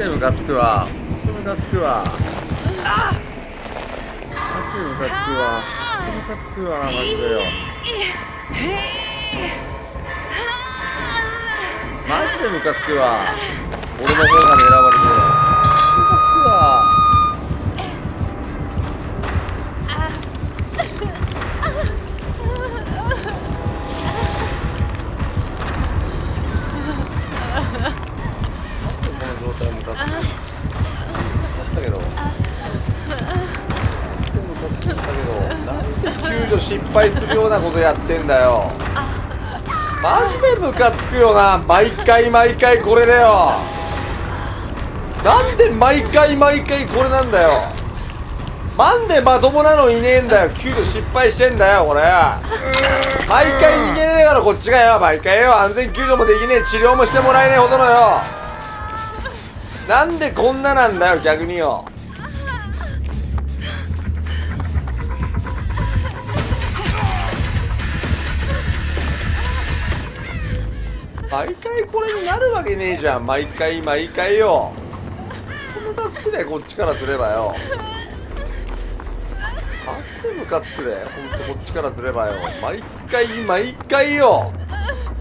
てムカつくわ。ムカつくわ。マジでムカつくわ。ムカつくわマジでよ。マジでムカつくわ。俺の方が狙われてる。失敗するようなことやってんだよ。マジでムカつくよな。毎回毎回これだよ。なんで毎回毎回これなんだよ。なんでまともなのいねえんだよ。救助失敗してんだよこれ。毎回逃げねえからこっちがよ。毎回よ。安全救助もできねえ。治療もしてもらえねえほどのよ。なんでこんななんだよ逆によ。毎回これになるわけねえじゃん。毎回毎回よ。こんなつくでこっちからすればよ。なんでムカつくで。ほんとこっちからすればよ。毎回毎回よ。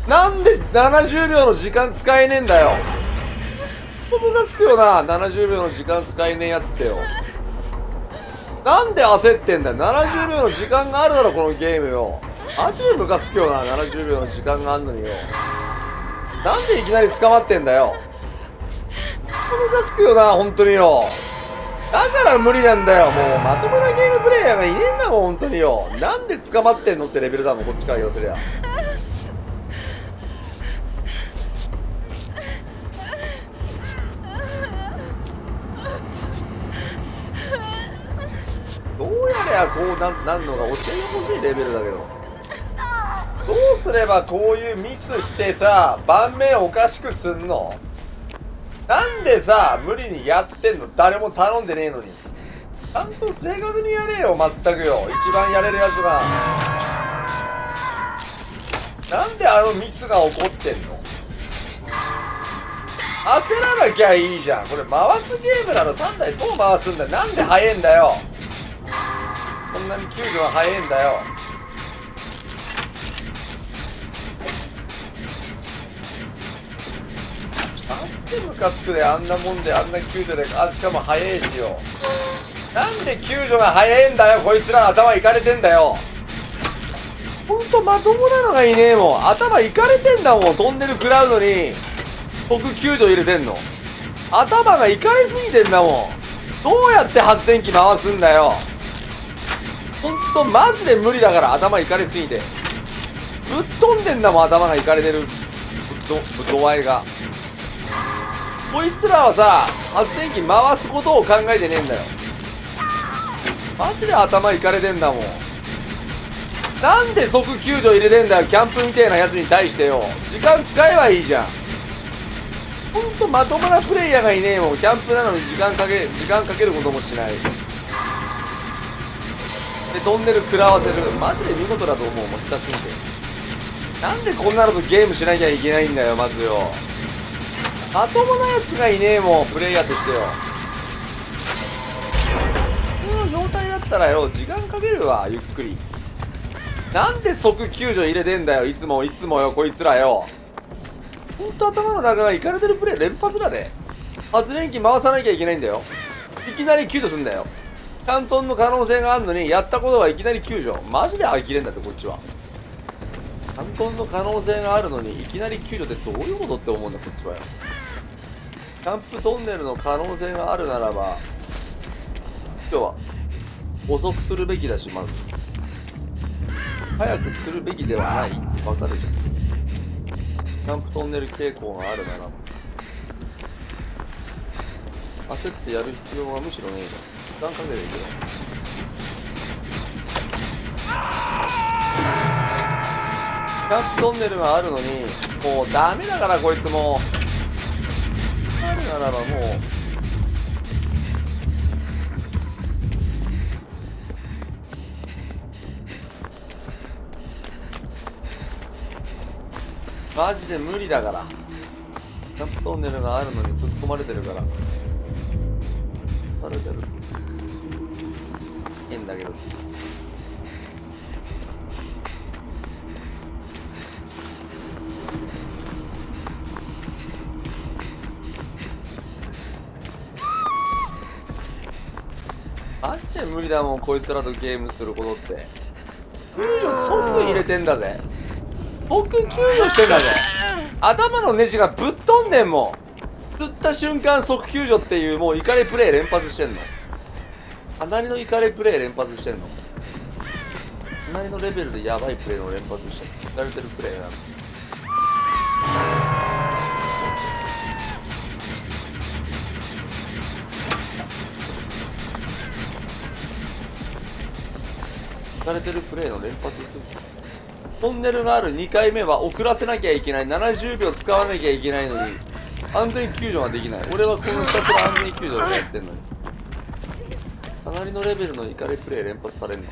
なんで70秒の時間使えねえんだよ。ほんとムカつくよな。70秒の時間使えねえやつってよ。なんで焦ってんだよ。70秒の時間があるだろこのゲームよ。マジでムカつくよな。70秒の時間があんのによ。なんでいきなり捕まってんだよ。ムカつくよな本当によ。だから無理なんだよもう。まともなゲームプレイヤーがいねえんだもん本当によ。なんで捕まってんのってレベルだもんこっちから言わせりゃ。どうやりゃこうなんなんのが教えてほしいレベルだけど。すればこういうミスしてさ盤面おかしくすんの？なんでさ無理にやってんの？誰も頼んでねえのに。ちゃんと正確にやれよ全くよ。一番やれるやつが。なんであのミスが起こってんの？焦らなきゃいいじゃん。これ回すゲームなの3台どう回すんだ。よなんで早えんだよ。こんなに救助が早えんだよ。なんでムカつくであんなもんであんな救助であしかも早いしよ。なんで救助が早いんだよこいつら頭いかれてんだよ。ほんとまともなのがいねえもん。頭いかれてんだもんトンネル食らうのに。僕救助入れてんの。頭がいかれすぎてんだもん。どうやって発電機回すんだよ。ほんとマジで無理だから頭いかれすぎて。ぶっ飛んでんだもん頭がいかれてる度度合いが。こいつらはさ発電機回すことを考えてねえんだよ。マジで頭いかれてんだもん。なんで即救助入れてんだよキャンプみたいなやつに対してよ。時間使えばいいじゃん。ほんとまともなプレイヤーがいねえもん。キャンプなのに時間かけ時間かけることもしない。でトンネル食らわせる。マジで見事だと思うもう下すぎてなんでこんなのとゲームしなきゃいけないんだよまずよ。まともなやつがいねえもんプレイヤーとしてよ。普通の状態だったらよ時間かけるわゆっくり。なんで即救助入れてんだよいつもいつもよこいつらよ。ほんと頭の中がいかれてるプレイ連発だで。発電機回さなきゃいけないんだよ。いきなり救助すんだよ。単トンの可能性があるのにやったことはいきなり救助。マジで呆れんだってこっちは。単トンの可能性があるのにいきなり救助ってどういうことって思うんだこっちはよ。キャンプトンネルの可能性があるならば今日は遅くするべきだしまず。早くするべきではないわかるじゃん。キャンプトンネル傾向があるならば。焦ってやる必要はむしろねえじゃん。時間かけりゃいいけどキャンプトンネルがあるのにもうダメだからこいつも。ならばもう。マジで無理だから。キャンプトンネルがあるのに突っ込まれてるから。突っ込まれてる。変だけど。理だもんこいつらとゲームすることって。救助即入れてんだぜ。即救助してんだぜ。頭のネジがぶっ飛んでんもん。釣った瞬間即救助っていうもうイカレプレイ連発してんの。かなりのイカレプレイ連発してんの。かなりのレベルでヤバいプレイの連発してんの。疲れてるプレイなのされてるプレイの連発する。トンネルのある2回目は遅らせなきゃいけない。70秒使わなきゃいけないのに。安全救助ができない。俺はこのひたすら安全救助をやってんのに。かなりのレベルの怒りプレイ連発されんの。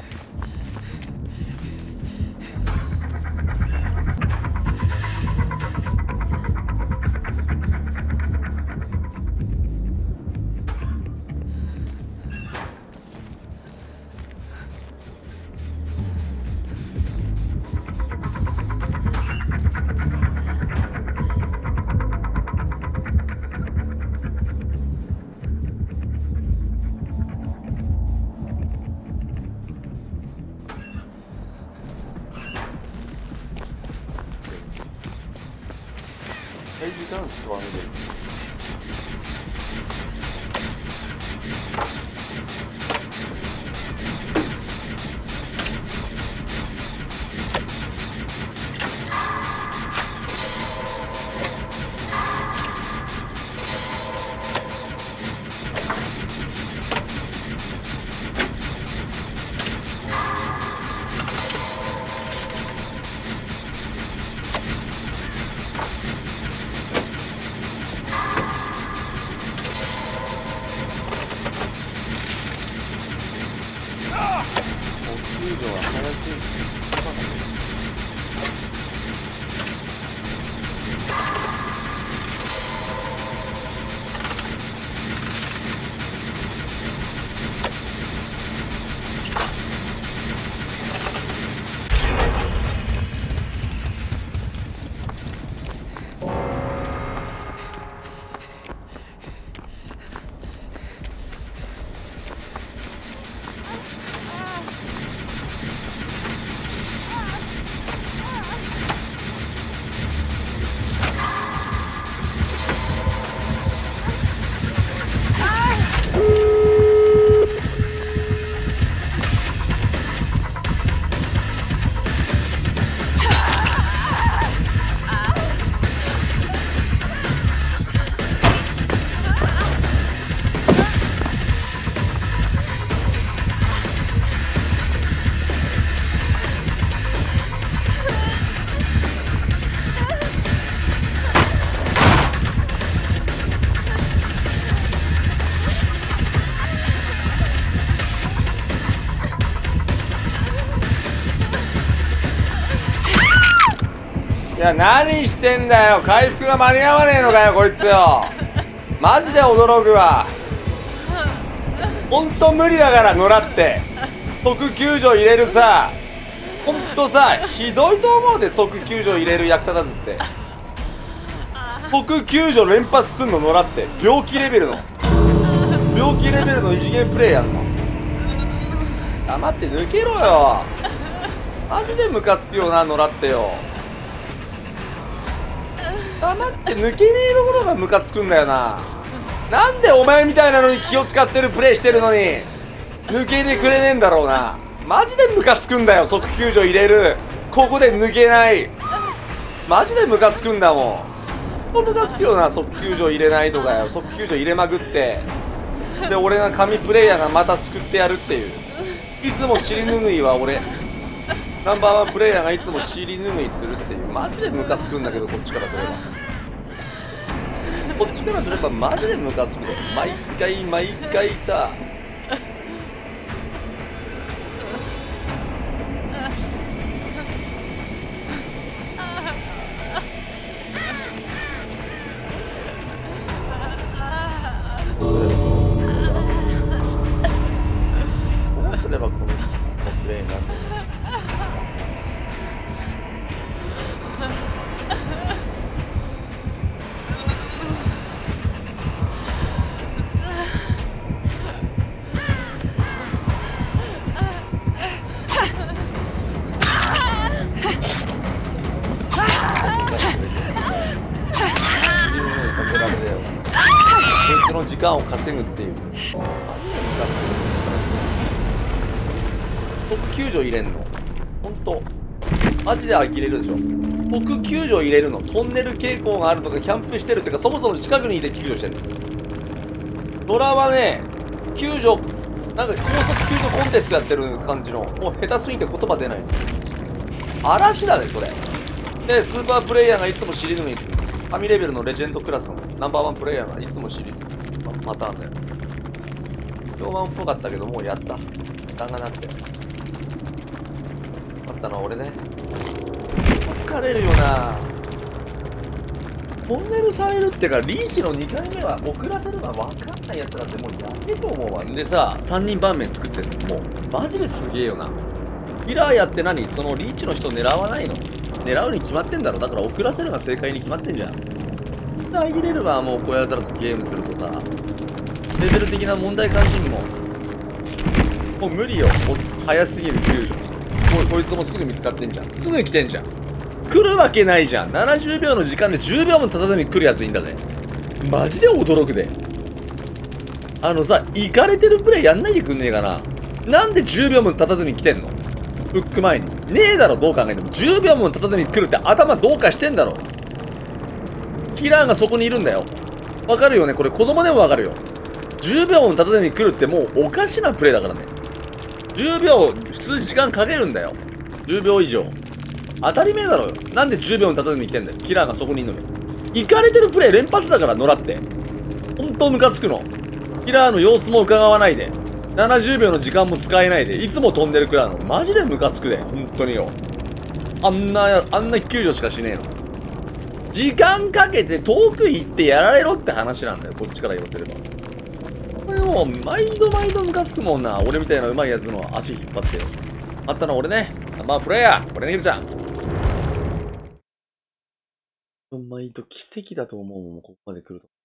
や何してんだよ。回復が間に合わねえのかよこいつよ。マジで驚くわ。ほんと無理だから野良って。即救助入れるさ。ほんとさひどいと思うで即救助入れる役立たずって。即救助連発すんの野良って。病気レベルの。病気レベルの異次元プレイやんの。黙って抜けろよ。マジでムカつくよな野良ってよ。黙って抜けねえところがムカつくんだよな。なんでお前みたいなのに気を使ってるプレイしてるのに抜けてくれねえんだろうな。マジでムカつくんだよ即救助入れる。ここで抜けない。マジでムカつくんだもん。ほんとムカつくよな即救助入れないとかよ。即救助入れまくって。で俺が神プレイヤーがまた救ってやるっていう。いつも尻拭いは俺。ナンバーワンプレイヤーがいつも尻拭いするっていう。マジでムカつくんだけどこっちからすれば。こっちからすればマジでムカつくよ。毎回毎回さ間を稼ぐっていう。特救助入れんのほんと。マジで呆れるでしょ。特救助入れるの。トンネル傾向があるとか、キャンプしてるってか、そもそも近くにいて救助してるドラはね、救助、なんか高速救助コンテストやってる感じの、もう下手すぎて言葉出ない。嵐だね、それ。で、スーパープレイヤーがいつも尻拭いする。神レベルのレジェンドクラスのナンバーワンプレイヤーがいつも尻拭いパターンだよ。評判っぽかったけど、もうやった。時間がなくて。あったのは俺ね。疲れるよなトンネルされるってか、リーチの2回目は遅らせるのは分かんないやつだってもうやめと思うわ。でさ、3人盤面作ってるの。もう、マジですげえよな。キラーやって何？そのリーチの人狙わないの？狙うに決まってんだろだから遅らせるが正解に決まってんじゃん。遮れるわ、もうこうやつらとゲームするとさ。レベル的な問題感じにも。もう無理よ。早すぎる救助。ここいつもすぐ見つかってんじゃん。すぐ来てんじゃん。来るわけないじゃん。70秒の時間で10秒も経たずに来るやついいんだぜ。マジで驚くで。あのさ、行かれてるプレイやんないでくんねえかな。なんで10秒も経たずに来てんの？フック前に。ねえだろ、どう考えても。10秒も経たずに来るって頭どうかしてんだろ。キラーがそこにいるんだよ。わかるよね？これ子供でもわかるよ。10秒も経たずに来るってもうおかしなプレイだからね。10秒、普通時間かけるんだよ。10秒以上。当たり前だろよ。なんで10秒も経たずに来てんだよ？キラーがそこにいるのに。行かれてるプレイ連発だから、野良って。ほんとムカつくの。キラーの様子も伺わないで。70秒の時間も使えないで、いつも飛んでるくらいの。マジでムカつくで。本当によ。あんな、あんな救助しかしねえの。時間かけて遠く行ってやられろって話なんだよ。こっちから言わせれば。これもう、毎度毎度ムカつくもんな。俺みたいな上手いやつの足引っ張って。あったの俺ね。まあ、プレイヤー。これね、ゆるちゃん。毎度奇跡だと思うもん、ここまで来ると。